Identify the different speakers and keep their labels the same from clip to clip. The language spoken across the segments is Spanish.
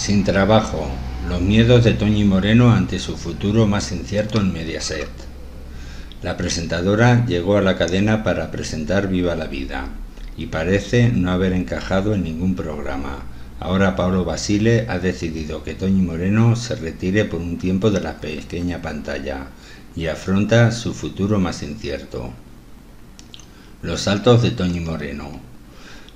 Speaker 1: Sin trabajo, los miedos de Toñi Moreno ante su futuro más incierto en Mediaset. La presentadora llegó a la cadena para presentar Viva la Vida y parece no haber encajado en ningún programa. Ahora Pablo Basile ha decidido que Toñi Moreno se retire por un tiempo de la pequeña pantalla y afronta su futuro más incierto. Los saltos de Toñi Moreno.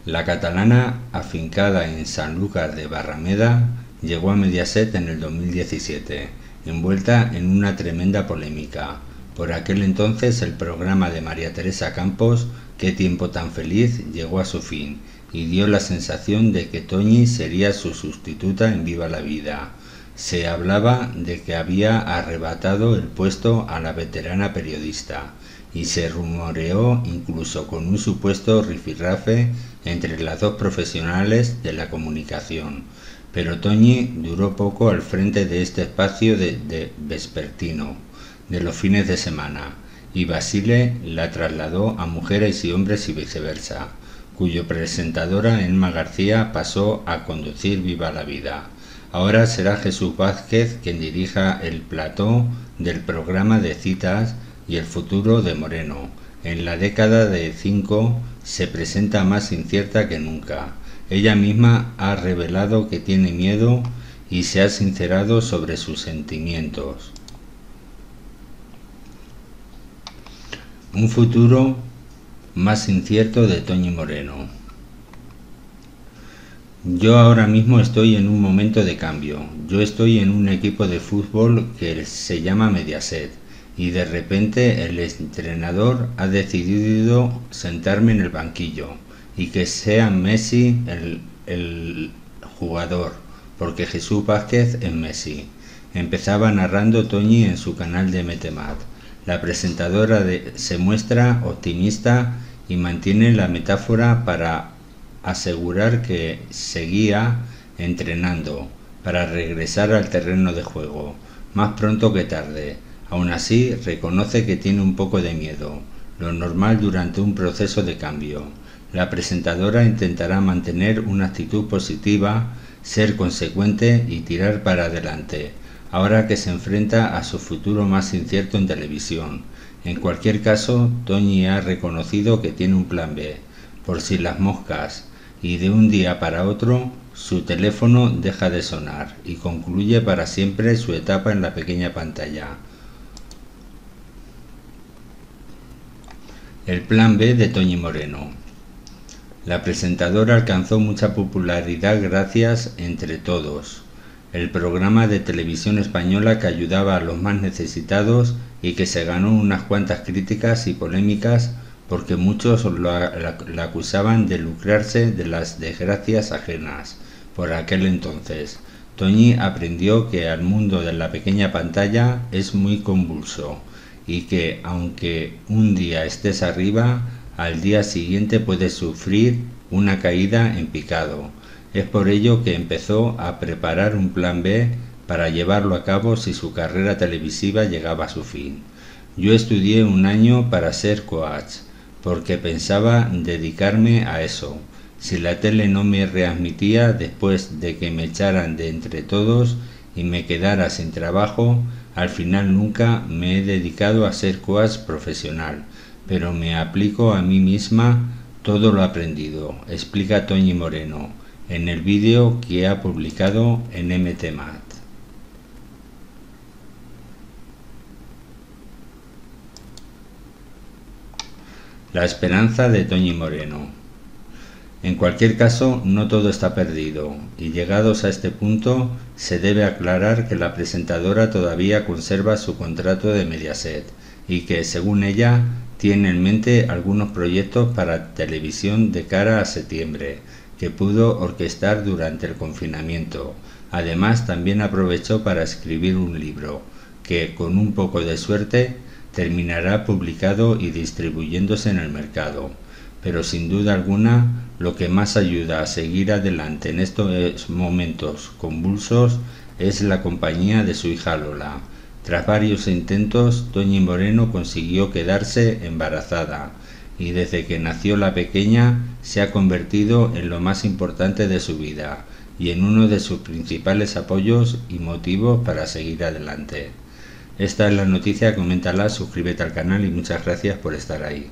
Speaker 1: La catalana, afincada en Sanlúcar de Barrameda, llegó a Mediaset en el 2017, envuelta en una tremenda polémica. Por aquel entonces el programa de María Teresa Campos, Qué tiempo tan feliz, llegó a su fin y dio la sensación de que Toñi sería su sustituta en Viva la Vida. Se hablaba de que había arrebatado el puesto a la veterana periodista y se rumoreó incluso con un supuesto rifirrafe entre las dos profesionales de la comunicación. Pero Toñi duró poco al frente de este espacio de, vespertino, de los fines de semana, y Basile la trasladó a Mujeres y Hombres y viceversa, cuyo presentadora Elma García pasó a conducir Viva la Vida. Ahora será Jesús Vázquez quien dirija el plató del programa de citas y el futuro de Moreno. En la década de cinco se presenta más incierta que nunca. Ella misma ha revelado que tiene miedo y se ha sincerado sobre sus sentimientos. Un futuro más incierto de Toñi Moreno. Yo ahora mismo estoy en un momento de cambio. Yo estoy en un equipo de fútbol que se llama Mediaset y de repente el entrenador ha decidido sentarme en el banquillo y que sea Messi el, jugador, porque Jesús Vázquez es Messi. Empezaba narrando Toñi en su canal de Metemat. La presentadora se muestra optimista y mantiene la metáfora para asegurar que seguía entrenando para regresar al terreno de juego, más pronto que tarde, Aún así, reconoce que tiene un poco de miedo, lo normal durante un proceso de cambio. La presentadora intentará mantener una actitud positiva, ser consecuente y tirar para adelante, ahora que se enfrenta a su futuro más incierto en televisión. En cualquier caso, Toñi ha reconocido que tiene un plan B, por si las moscas, y de un día para otro su teléfono deja de sonar y concluye para siempre su etapa en la pequeña pantalla. El plan B de Toñi Moreno. La presentadora alcanzó mucha popularidad gracias, entre todos, el programa de televisión española que ayudaba a los más necesitados y que se ganó unas cuantas críticas y polémicas porque muchos la, acusaban de lucrarse de las desgracias ajenas. Por aquel entonces, Toñi aprendió que al mundo de la pequeña pantalla es muy convulso y que aunque un día estés arriba, al día siguiente puedes sufrir una caída en picado. Es por ello que empezó a preparar un plan B para llevarlo a cabo si su carrera televisiva llegaba a su fin. Yo estudié un año para ser coach, porque pensaba dedicarme a eso. Si la tele no me readmitía después de que me echaran de entre todos y me quedara sin trabajo, al final nunca me he dedicado a ser coach profesional, pero me aplico a mí misma todo lo aprendido, explica Toñi Moreno en el vídeo que ha publicado en MTMAT. La esperanza de Toñi Moreno. En cualquier caso, no todo está perdido, y llegados a este punto, se debe aclarar que la presentadora todavía conserva su contrato de Mediaset y que, según ella, tiene en mente algunos proyectos para televisión de cara a septiembre, que pudo orquestar durante el confinamiento. Además, también aprovechó para escribir un libro, que, con un poco de suerte, terminará publicado y distribuyéndose en el mercado pero sin duda alguna lo que más ayuda a seguir adelante en estos momentos convulsos es la compañía de su hija Lola. Tras varios intentos, Toñi Moreno consiguió quedarse embarazada y desde que nació la pequeña se ha convertido en lo más importante de su vida y en uno de sus principales apoyos y motivos para seguir adelante. Esta es la noticia, coméntala, suscríbete al canal y muchas gracias por estar ahí.